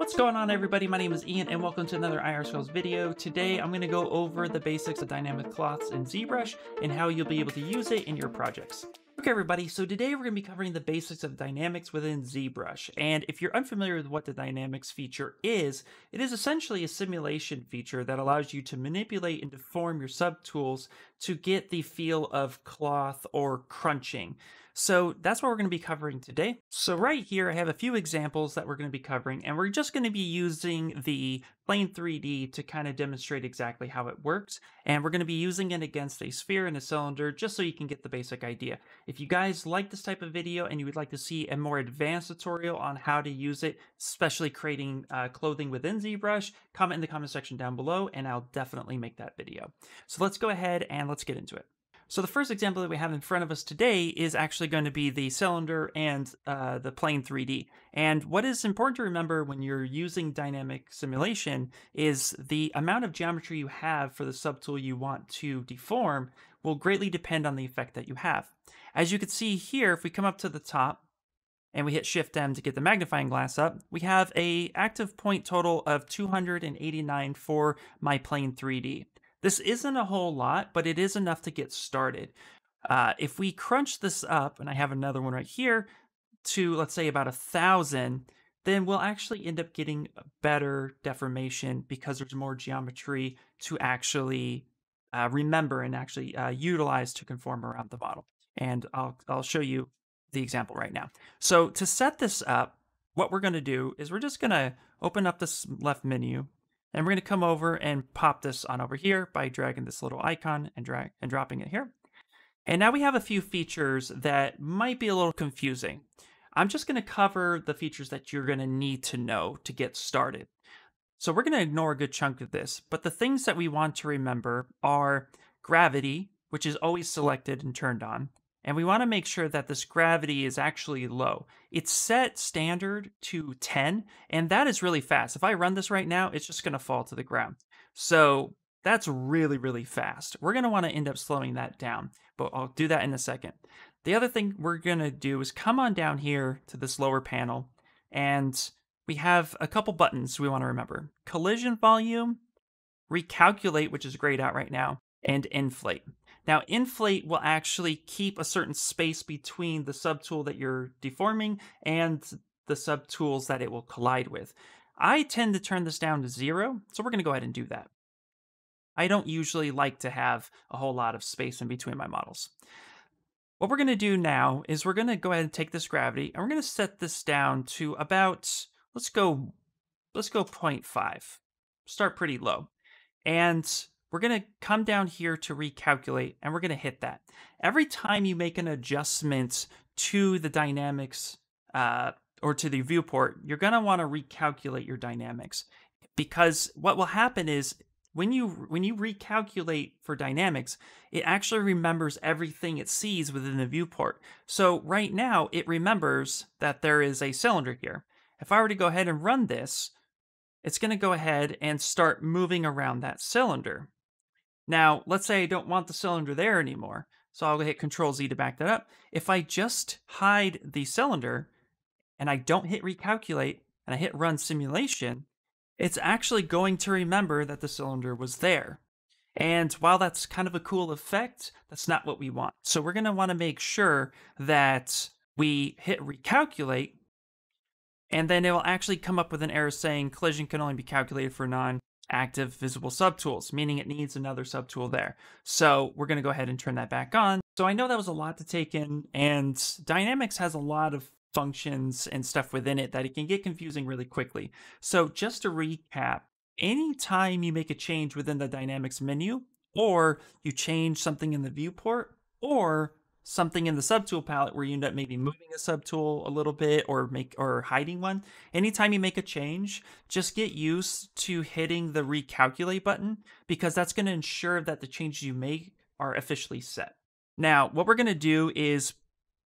What's going on everybody? My name is Ian and welcome to another IR Sculpts video. Today I'm going to go over the basics of dynamic cloths in ZBrush and how you'll be able to use it in your projects. Okay everybody, so today we're going to be covering the basics of dynamics within ZBrush. And if you're unfamiliar with what the dynamics feature is, it is essentially a simulation feature that allows you to manipulate and deform your subtools to get the feel of cloth or crunching. So that's what we're going to be covering today. So right here, I have a few examples that we're going to be covering, and we're just going to be using the Plane 3D to kind of demonstrate exactly how it works. And we're going to be using it against a sphere and a cylinder just so you can get the basic idea. If you guys like this type of video and you would like to see a more advanced tutorial on how to use it, especially creating uh, clothing within ZBrush, comment in the comment section down below and I'll definitely make that video. So let's go ahead and let's get into it. So the first example that we have in front of us today is actually going to be the cylinder and uh, the plane 3D. And what is important to remember when you're using dynamic simulation is the amount of geometry you have for the subtool you want to deform will greatly depend on the effect that you have. As you can see here, if we come up to the top, and we hit Shift M to get the magnifying glass up, we have a active point total of 289 for my plane 3D. This isn't a whole lot, but it is enough to get started. Uh, if we crunch this up, and I have another one right here, to let's say about a thousand, then we'll actually end up getting better deformation because there's more geometry to actually uh, remember and actually uh, utilize to conform around the model. And I'll, I'll show you the example right now. So to set this up, what we're going to do is we're just going to open up this left menu and we're going to come over and pop this on over here by dragging this little icon and drag and dropping it here. And now we have a few features that might be a little confusing. I'm just going to cover the features that you're going to need to know to get started. So we're going to ignore a good chunk of this, but the things that we want to remember are gravity, which is always selected and turned on, and we want to make sure that this gravity is actually low. It's set standard to 10, and that is really fast. If I run this right now, it's just going to fall to the ground. So that's really, really fast. We're going to want to end up slowing that down, but I'll do that in a second. The other thing we're going to do is come on down here to this lower panel, and we have a couple buttons we want to remember. Collision volume, recalculate, which is grayed out right now, and inflate. Now, inflate will actually keep a certain space between the subtool that you're deforming and the subtools that it will collide with. I tend to turn this down to zero, so we're going to go ahead and do that. I don't usually like to have a whole lot of space in between my models. What we're going to do now is we're going to go ahead and take this gravity and we're going to set this down to about, let's go, let's go 0.5. Start pretty low. And we're going to come down here to recalculate and we're going to hit that. Every time you make an adjustment to the dynamics uh, or to the viewport, you're going to want to recalculate your dynamics because what will happen is when you when you recalculate for dynamics, it actually remembers everything it sees within the viewport. So right now it remembers that there is a cylinder here. If I were to go ahead and run this, it's going to go ahead and start moving around that cylinder. Now, let's say I don't want the cylinder there anymore. So I'll hit Control Z to back that up. If I just hide the cylinder and I don't hit recalculate and I hit run simulation, it's actually going to remember that the cylinder was there. And while that's kind of a cool effect, that's not what we want. So we're going to want to make sure that we hit recalculate and then it will actually come up with an error saying collision can only be calculated for non active visible subtools, meaning it needs another subtool there. So we're going to go ahead and turn that back on. So I know that was a lot to take in, and Dynamics has a lot of functions and stuff within it that it can get confusing really quickly. So just to recap, anytime you make a change within the Dynamics menu, or you change something in the viewport, or something in the subtool palette where you end up maybe moving a subtool a little bit or make or hiding one. Anytime you make a change, just get used to hitting the recalculate button because that's going to ensure that the changes you make are officially set. Now, what we're going to do is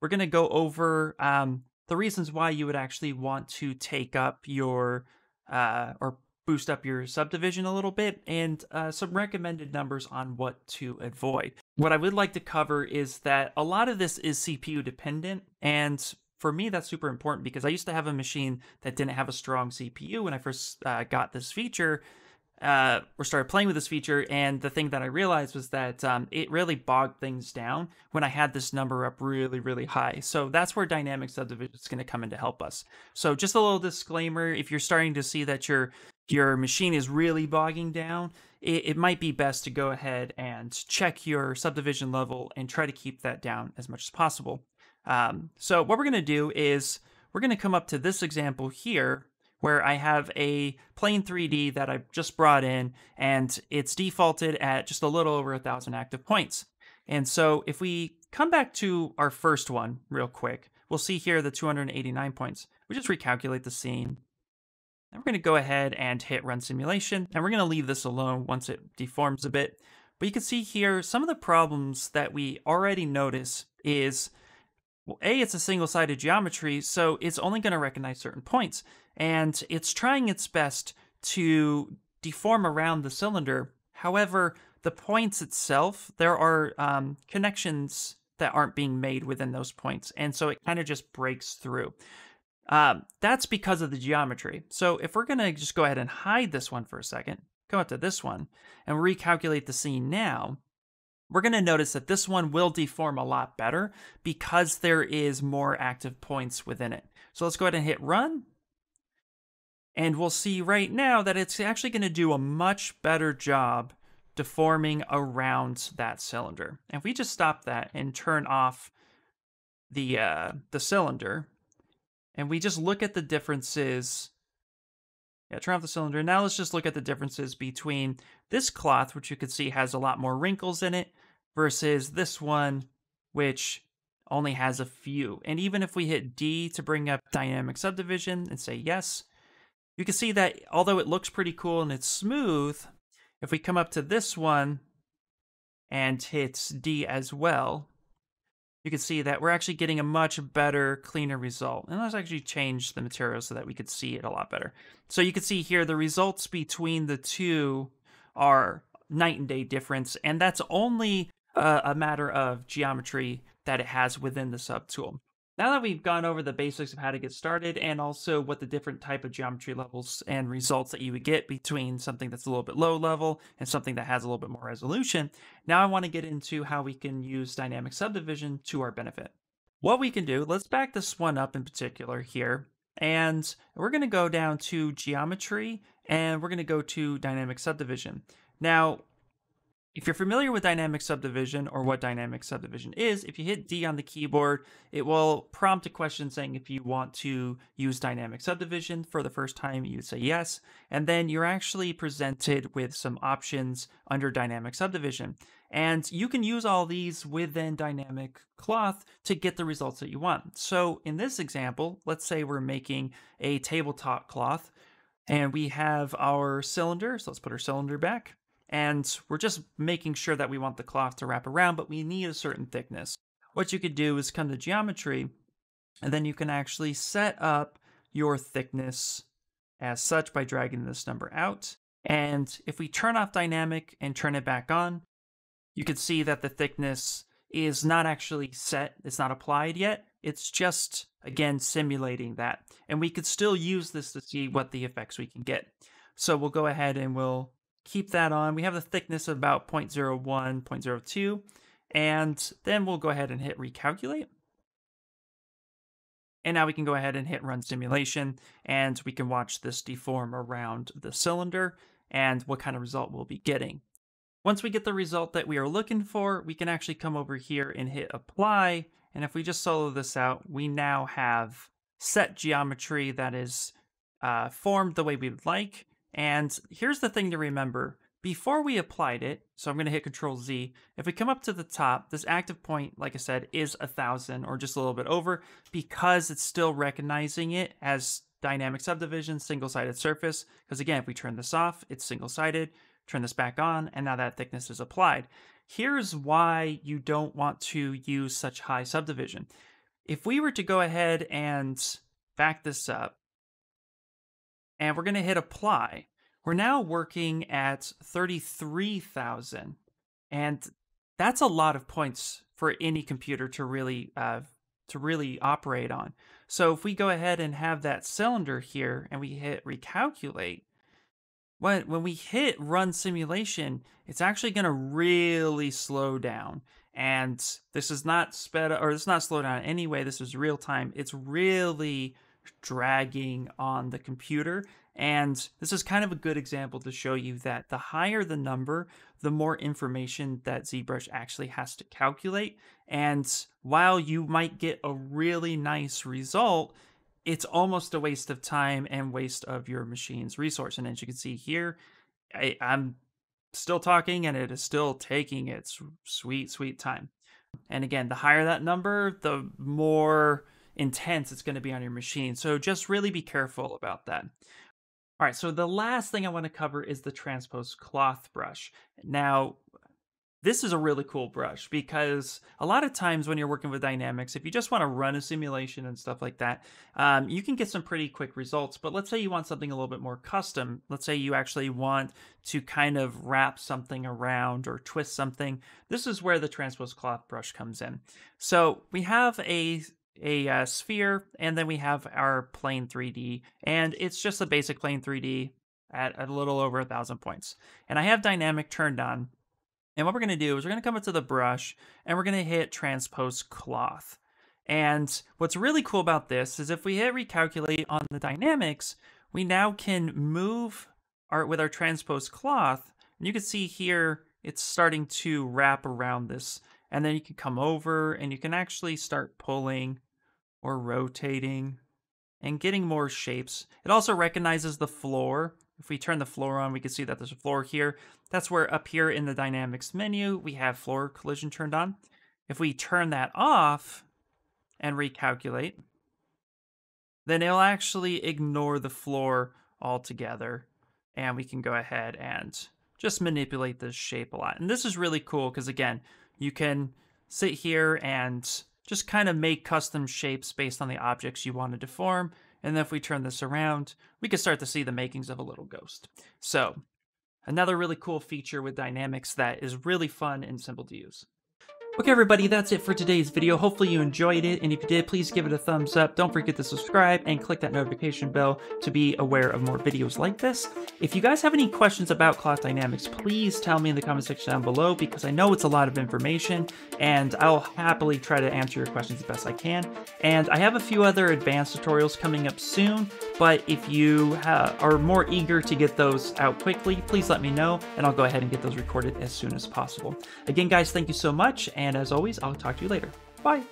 we're going to go over um, the reasons why you would actually want to take up your uh, or boost up your subdivision a little bit and uh, some recommended numbers on what to avoid. What I would like to cover is that a lot of this is CPU dependent and for me, that's super important because I used to have a machine that didn't have a strong CPU when I first uh, got this feature uh, or started playing with this feature. And the thing that I realized was that um, it really bogged things down when I had this number up really, really high. So that's where dynamic subdivision is going to come in to help us. So just a little disclaimer: if you're starting to see that your your machine is really bogging down, it, it might be best to go ahead and check your subdivision level and try to keep that down as much as possible. Um, so what we're going to do is we're going to come up to this example here where I have a plane 3D that I just brought in and it's defaulted at just a little over a thousand active points. And so if we come back to our first one real quick, we'll see here the 289 points. We just recalculate the scene. We're going to go ahead and hit run simulation and we're going to leave this alone once it deforms a bit. But you can see here some of the problems that we already notice is well, A, it's a single-sided geometry, so it's only going to recognize certain points and it's trying its best to deform around the cylinder. However, the points itself, there are um, connections that aren't being made within those points, and so it kind of just breaks through. Um, that's because of the geometry. So if we're going to just go ahead and hide this one for a second, come up to this one, and recalculate the scene now, we're going to notice that this one will deform a lot better because there is more active points within it. So let's go ahead and hit run. And we'll see right now that it's actually going to do a much better job deforming around that cylinder. And if we just stop that and turn off the uh, the cylinder, and we just look at the differences. Yeah, turn off the cylinder. Now let's just look at the differences between this cloth, which you can see has a lot more wrinkles in it, versus this one, which only has a few. And even if we hit D to bring up dynamic subdivision and say yes, you can see that although it looks pretty cool and it's smooth, if we come up to this one and hit D as well, you can see that we're actually getting a much better, cleaner result. And let's actually change the material so that we could see it a lot better. So you can see here the results between the two are night and day difference, and that's only a, a matter of geometry that it has within the subtool. Now that we've gone over the basics of how to get started and also what the different type of geometry levels and results that you would get between something that's a little bit low level and something that has a little bit more resolution, now I want to get into how we can use dynamic subdivision to our benefit. What we can do, let's back this one up in particular here, and we're going to go down to geometry and we're going to go to dynamic subdivision. Now, if you're familiar with dynamic subdivision or what dynamic subdivision is, if you hit D on the keyboard, it will prompt a question saying if you want to use dynamic subdivision for the first time, you would say yes. And then you're actually presented with some options under dynamic subdivision. And you can use all these within dynamic cloth to get the results that you want. So in this example, let's say we're making a tabletop cloth and we have our cylinder. So let's put our cylinder back and we're just making sure that we want the cloth to wrap around, but we need a certain thickness. What you could do is come to geometry, and then you can actually set up your thickness as such by dragging this number out. And if we turn off dynamic and turn it back on, you can see that the thickness is not actually set, it's not applied yet. It's just, again, simulating that. And we could still use this to see what the effects we can get. So we'll go ahead and we'll keep that on. We have the thickness of about 0.01, 0.02, and then we'll go ahead and hit recalculate. And now we can go ahead and hit run simulation, and we can watch this deform around the cylinder and what kind of result we'll be getting. Once we get the result that we are looking for, we can actually come over here and hit apply. And if we just solo this out, we now have set geometry that is uh, formed the way we would like. And here's the thing to remember. Before we applied it, so I'm going to hit Control Z, if we come up to the top, this active point, like I said, is a 1,000 or just a little bit over because it's still recognizing it as dynamic subdivision, single-sided surface. Because again, if we turn this off, it's single-sided, turn this back on, and now that thickness is applied. Here's why you don't want to use such high subdivision. If we were to go ahead and back this up, and we're going to hit apply. We're now working at 33,000 and that's a lot of points for any computer to really uh, to really operate on. So if we go ahead and have that cylinder here and we hit recalculate, when, when we hit run simulation, it's actually going to really slow down. And this is not sped or it's not slowed down anyway. This is real time. It's really dragging on the computer. And this is kind of a good example to show you that the higher the number, the more information that ZBrush actually has to calculate. And while you might get a really nice result, it's almost a waste of time and waste of your machine's resource. And as you can see here, I, I'm still talking and it is still taking its sweet, sweet time. And again, the higher that number, the more intense it's going to be on your machine. So just really be careful about that. All right, so the last thing I want to cover is the transpose cloth brush. Now, this is a really cool brush because a lot of times when you're working with dynamics, if you just want to run a simulation and stuff like that, um, you can get some pretty quick results. But let's say you want something a little bit more custom. Let's say you actually want to kind of wrap something around or twist something. This is where the transpose cloth brush comes in. So we have a a uh, sphere, and then we have our plane 3D, and it's just a basic plane 3D at a little over a thousand points. And I have dynamic turned on. And what we're going to do is we're going to come up to the brush and we're going to hit transpose cloth. And what's really cool about this is if we hit recalculate on the dynamics, we now can move our with our transpose cloth. And you can see here, it's starting to wrap around this. And then you can come over and you can actually start pulling or rotating and getting more shapes. It also recognizes the floor. If we turn the floor on, we can see that there's a floor here. That's where up here in the dynamics menu, we have floor collision turned on. If we turn that off and recalculate, then it'll actually ignore the floor altogether. And we can go ahead and just manipulate this shape a lot. And this is really cool because again, you can sit here and just kind of make custom shapes based on the objects you want to deform. And then if we turn this around, we can start to see the makings of a little ghost. So another really cool feature with Dynamics that is really fun and simple to use. Okay everybody, that's it for today's video. Hopefully you enjoyed it, and if you did, please give it a thumbs up. Don't forget to subscribe and click that notification bell to be aware of more videos like this. If you guys have any questions about Cloth Dynamics, please tell me in the comment section down below, because I know it's a lot of information, and I'll happily try to answer your questions the best I can. And I have a few other advanced tutorials coming up soon, but if you uh, are more eager to get those out quickly, please let me know, and I'll go ahead and get those recorded as soon as possible. Again, guys, thank you so much, and and as always, I'll talk to you later. Bye!